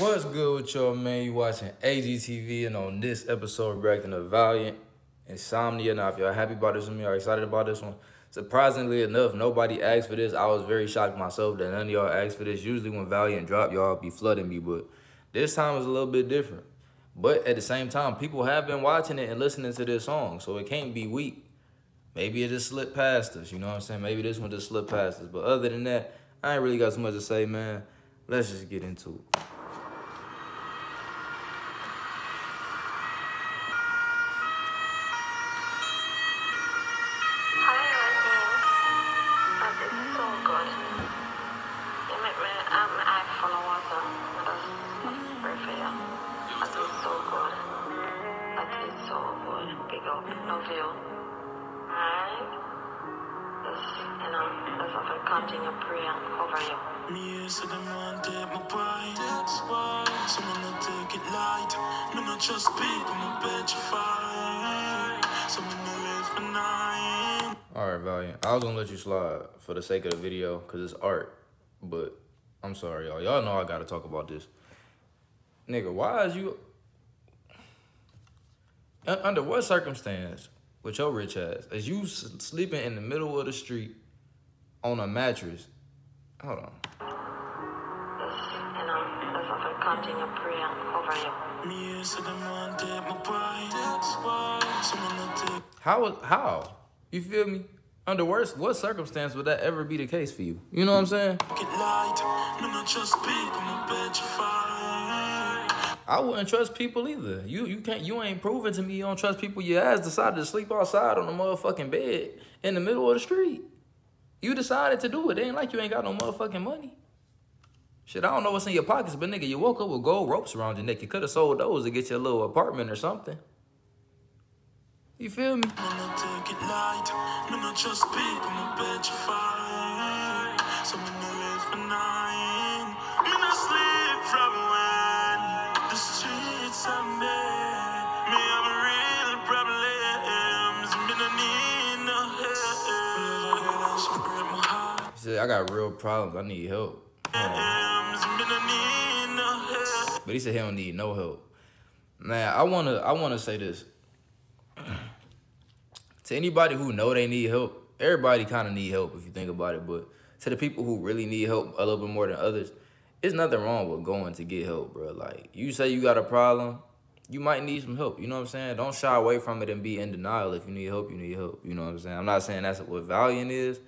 What's good with y'all, man? You watching AGTV, and on this episode, we're reacting to Valiant Insomnia. Now, if y'all happy about this one, y'all excited about this one. Surprisingly enough, nobody asked for this. I was very shocked myself that none of y'all asked for this. Usually, when Valiant drop, y'all be flooding me, but this time is a little bit different. But at the same time, people have been watching it and listening to this song, so it can't be weak. Maybe it just slipped past us, you know what I'm saying? Maybe this one just slipped past us. But other than that, I ain't really got so much to say, man. Let's just get into it. Continue pray and cover you. Me so them want take my pride. Someone to take it light. Me not just people, me petrified. Someone to live for night. Alright, Valiant. I was gonna let you slide for the sake of the video, because it's art. But I'm sorry, y'all. Y'all know I gotta talk about this. Nigga, why is you... Uh, under what circumstance, with your rich ass, is you sleeping in the middle of the street on a mattress. Hold on. How how? You feel me? Under worst, what circumstance would that ever be the case for you? You know what I'm saying? I wouldn't trust people either. You you can't you ain't proven to me you don't trust people. Your ass decided to sleep outside on the motherfucking bed in the middle of the street. You decided to do it. It ain't like you ain't got no motherfucking money. Shit, I don't know what's in your pockets, but nigga, you woke up with gold ropes around your neck. You could have sold those to get you a little apartment or something. You feel me? Said, I got real problems. I need help. Um, but he said he don't need no help. Now, I wanna I wanna say this. to anybody who know they need help, everybody kind of need help if you think about it. But to the people who really need help a little bit more than others, it's nothing wrong with going to get help, bro. Like, you say you got a problem, you might need some help. You know what I'm saying? Don't shy away from it and be in denial. If you need help, you need help. You know what I'm saying? I'm not saying that's what Valiant is.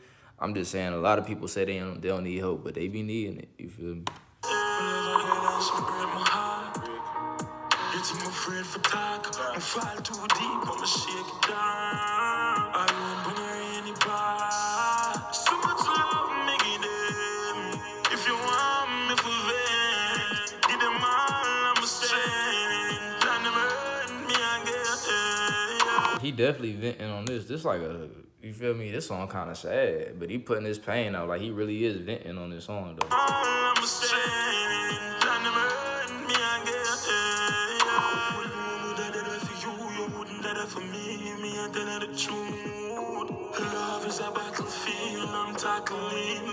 I'm just saying a lot of people say they don't, they don't need help, but they be needing it. You feel me? He definitely venting on this. This like a you feel me? This song kind of sad, but he putting his pain out like he really is venting on this song though.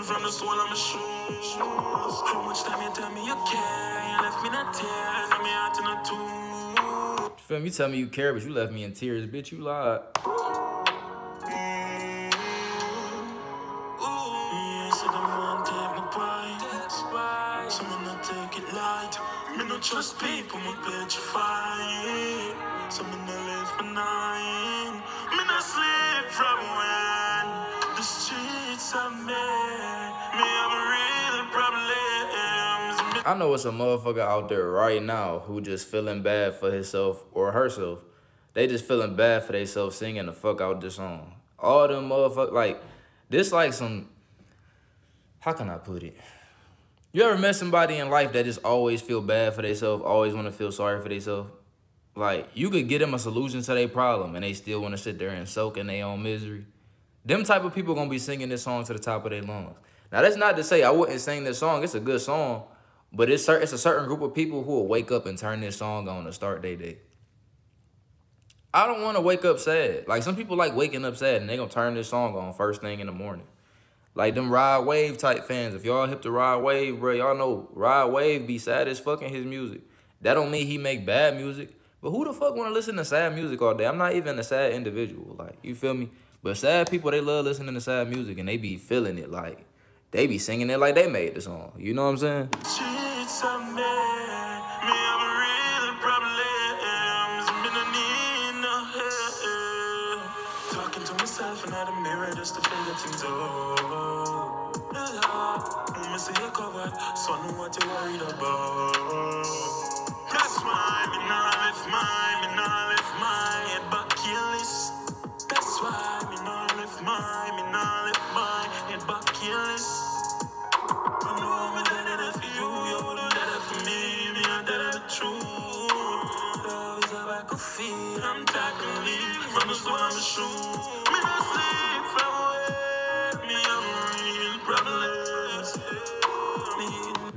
from the soul of my shoes. How much time you tell me you care? You left me not tears, me heart in a tomb. Feel me? Tell me you care, but you left me in tears, bitch. You lied. Live for nine. Sleep from when the streets are. Me a real. I know it's a motherfucker out there right now who just feeling bad for himself or herself. They just feeling bad for themselves singing the fuck out this song. All them motherfuckers, like, this like some, how can I put it? You ever met somebody in life that just always feel bad for themselves, always want to feel sorry for themselves? Like, you could get them a solution to their problem and they still want to sit there and soak in their own misery. Them type of people going to be singing this song to the top of their lungs. Now, that's not to say I wouldn't sing this song. It's a good song. But it's, it's a certain group of people who will wake up and turn this song on to start their day. I don't want to wake up sad. Like, some people like waking up sad and they going to turn this song on first thing in the morning. Like them Rod Wave type fans. If y'all hip to Rod Wave, bro, y'all know Rod Wave be sad as fucking his music. That don't mean he make bad music. But who the fuck wanna listen to sad music all day? I'm not even a sad individual. Like, you feel me? But sad people, they love listening to sad music and they be feeling it like they be singing it like they made the song. You know what I'm saying? Just to figure things out. Yeah, me see you covered, so I know what you're worried about. That's why me not lift my, me not lift my head back careless. That's why me not lift my, me not lift my head back careless. I know it for you, you're for me, me the a I'm tackling from the of shoes.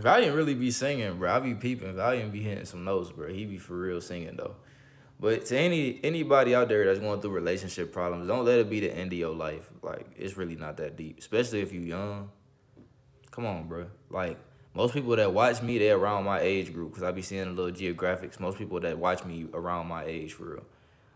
Valiant really be singing, bro. I be peeping. Valiant be hitting some notes, bro. He be for real singing though. But to any anybody out there that's going through relationship problems, don't let it be the end of your life. Like it's really not that deep, especially if you young. Come on, bro. Like most people that watch me, they're around my age group because I be seeing a little geographics. Most people that watch me around my age for real.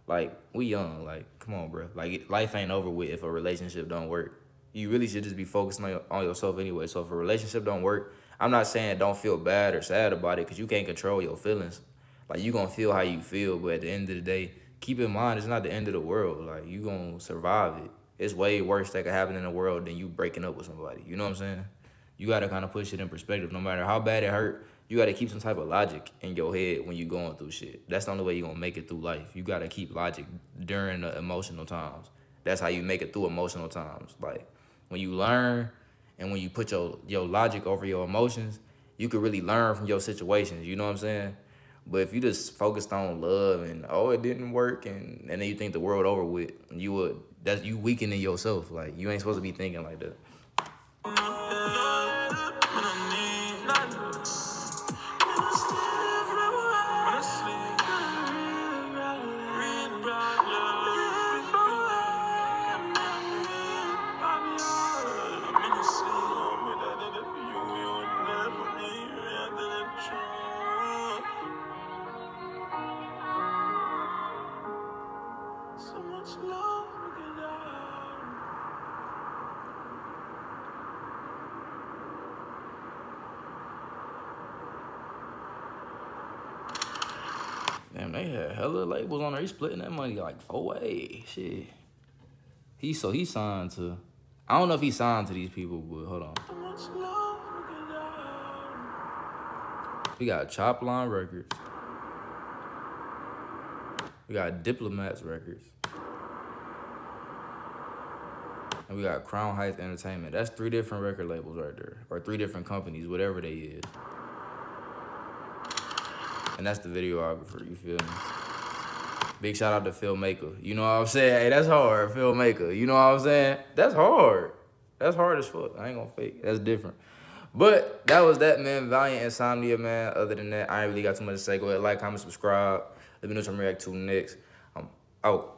Like we young. Like come on, bro. Like life ain't over with if a relationship don't work. You really should just be focusing on, on yourself anyway. So if a relationship don't work I'm not saying don't feel bad or sad about it because you can't control your feelings. Like you gonna feel how you feel, but at the end of the day, keep in mind it's not the end of the world. Like you gonna survive it. It's way worse that could happen in the world than you breaking up with somebody. You know what I'm saying? You gotta kind of push it in perspective. No matter how bad it hurt, you gotta keep some type of logic in your head when you're going through shit. That's the only way you're gonna make it through life. You gotta keep logic during the emotional times. That's how you make it through emotional times. Like when you learn and when you put your your logic over your emotions, you could really learn from your situations. You know what I'm saying? But if you just focused on love and oh it didn't work and and then you think the world over with, you would that's you weakening yourself. Like you ain't supposed to be thinking like that. Damn, they had hella labels on there. He's splitting that money like four ways. Shit. He so he signed to I don't know if he signed to these people, but hold on. We got Chopline Records. We got Diplomats Records. And we got Crown Heights Entertainment. That's three different record labels right there. Or three different companies, whatever they is. And that's the videographer, you feel me? Big shout out to filmmaker. You know what I'm saying? Hey, that's hard, filmmaker. You know what I'm saying? That's hard. That's hard as fuck. I ain't gonna fake. That's different. But that was that, man. Valiant Insomnia, man. Other than that, I ain't really got too much to say. Go ahead, like, comment, subscribe. Let me know what I'm react to next. I'm out.